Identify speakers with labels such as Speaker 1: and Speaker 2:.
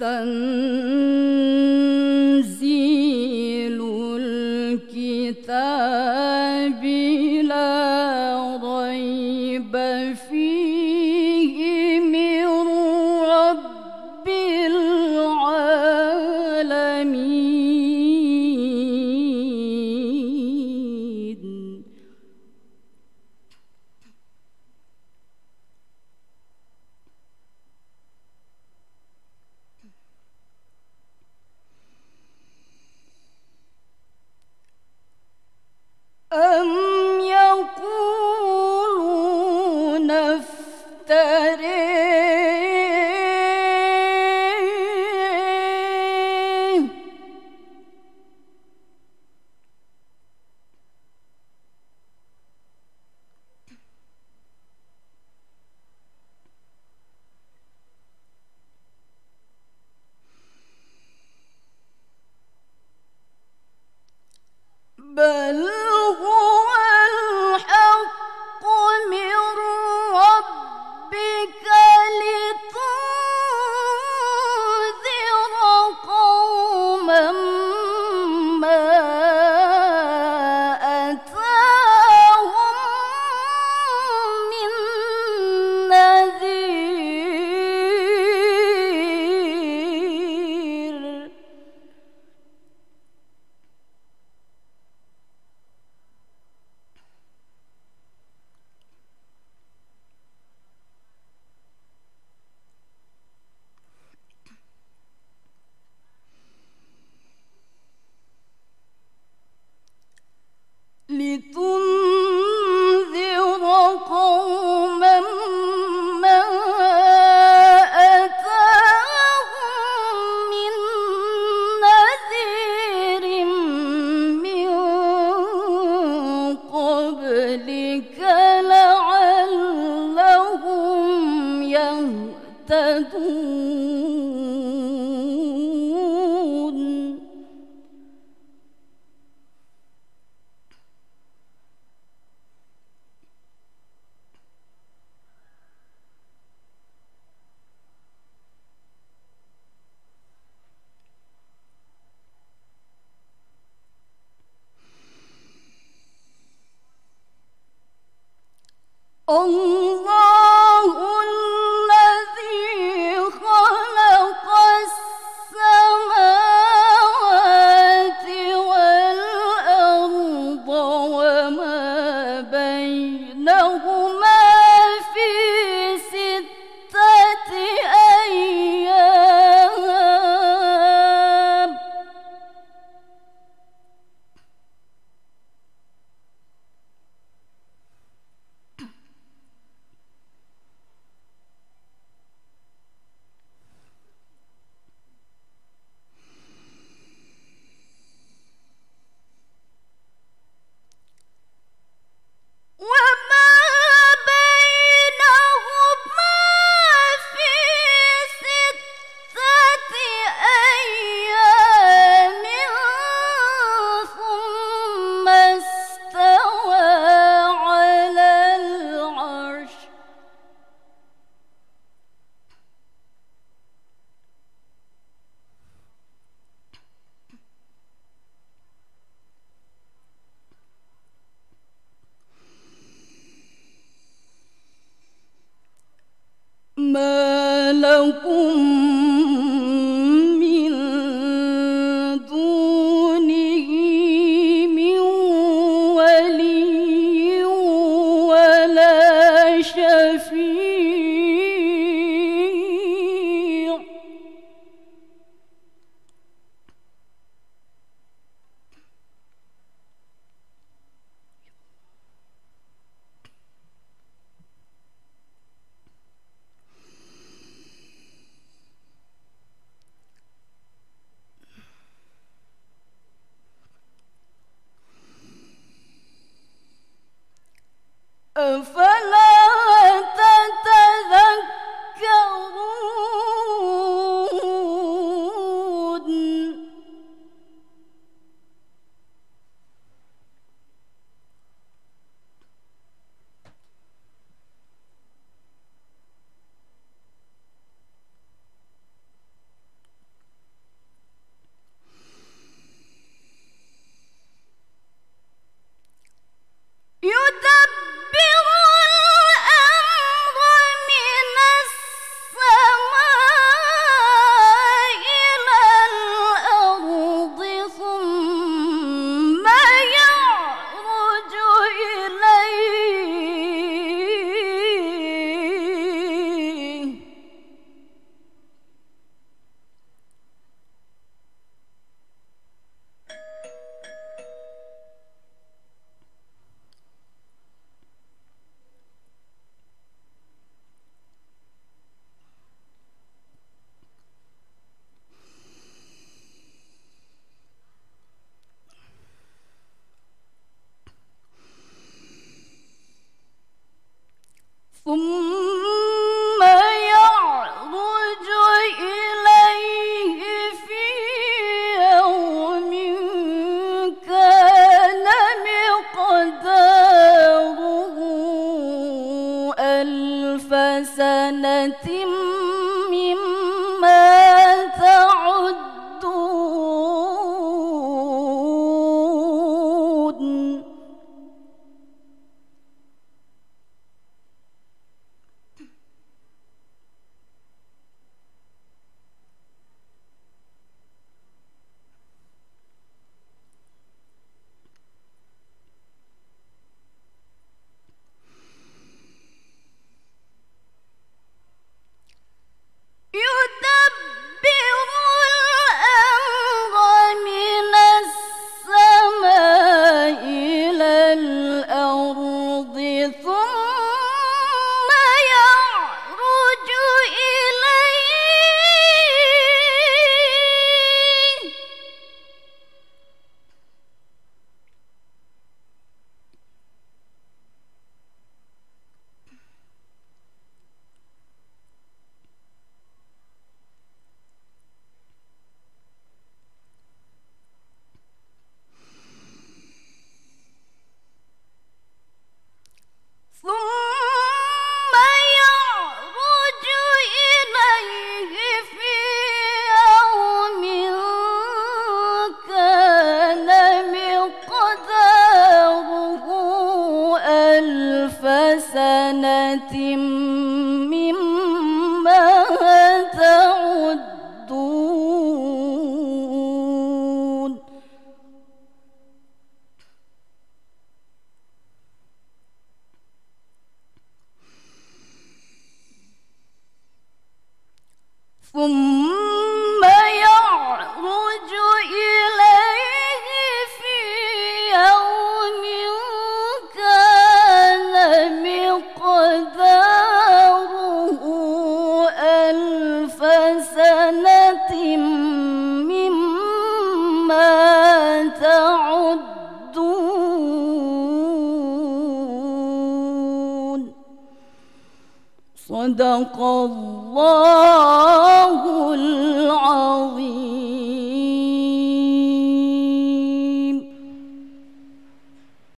Speaker 1: Then... Um... ông لكم فسنة تعدون. صدق الله العظيم.